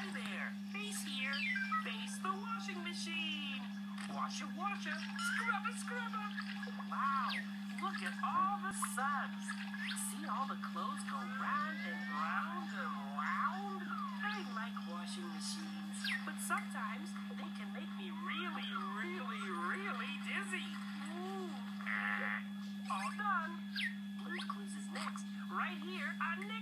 Hi there. Face here. Face the washing machine. Washer, washer. Scrubber, scrubber. Wow. Look at all the suds. See all the clothes go round and round and round? I like washing machines, but sometimes they can make me really, really, really dizzy. Ooh. Ah. All done. Blue's Clues is next, right here on Nick.